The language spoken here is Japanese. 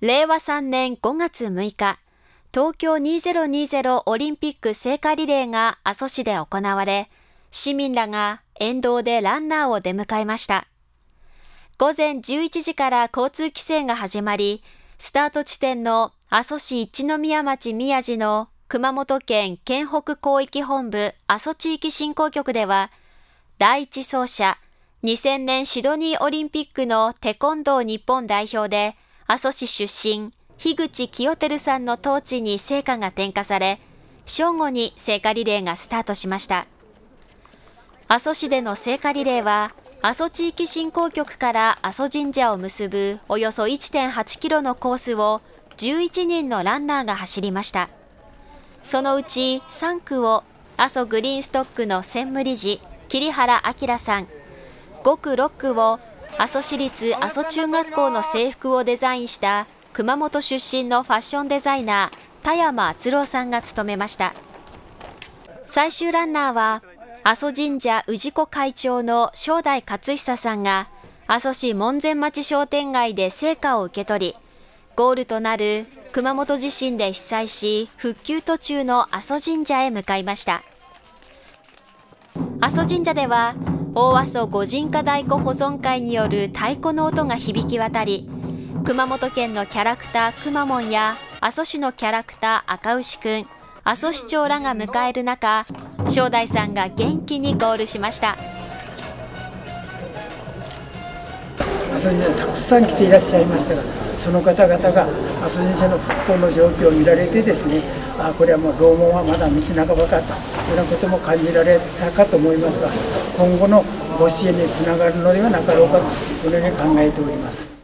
令和3年5月6日、東京2020オリンピック聖火リレーが阿蘇市で行われ、市民らが沿道でランナーを出迎えました。午前11時から交通規制が始まり、スタート地点の阿蘇市一宮町宮地の熊本県県北広域本部阿蘇地域振興局では、第一走者、2000年シドニーオリンピックのテコンドー日本代表で、阿蘇市出身、樋口清輝さんの統治に聖火が点火され、正午に聖火リレーがスタートしました。阿蘇市での聖火リレーは、阿蘇地域振興局から阿蘇神社を結ぶおよそ1.8キロのコースを11人のランナーが走りました。そのうち3区を阿蘇グリーンストックの専務理事、桐原明さん、5区6区を阿蘇市立阿蘇中学校の制服をデザインした熊本出身のファッションデザイナー、田山敦郎さんが務めました。最終ランナーは阿蘇神社氏子会長の正代勝久さんが、阿蘇市門前町商店街で成果を受け取り、ゴールとなる熊本地震で被災し、復旧途中の阿蘇神社へ向かいました。阿蘇神社では、大阿蘇御神火太鼓保存会による太鼓の音が響き渡り、熊本県のキャラクターくまモンや阿蘇市のキャラクター赤牛くん、阿蘇市長らが迎える中、正代さんが元気にゴールしました。阿蘇神社たくさん来ていらっしゃいましたがその方々が阿蘇神社の復興の状況を見られてですねあこれはもう楼門はまだ道半ばかというようなことも感じられたかと思いますが今後のご支援につながるのではなかろうかというふうに考えております。